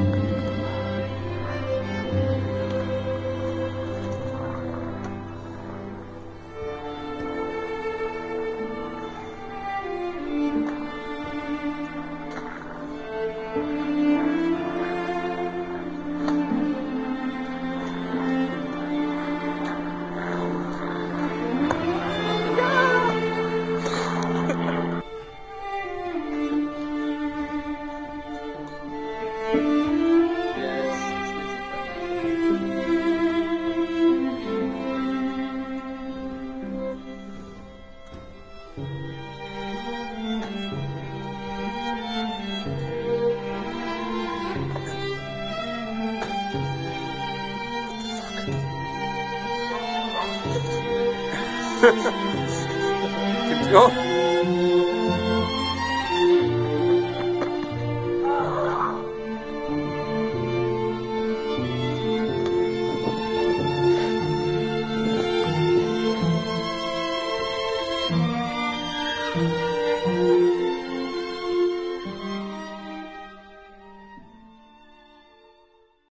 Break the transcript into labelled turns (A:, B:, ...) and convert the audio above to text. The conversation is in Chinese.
A: Thank you. 呵 呵，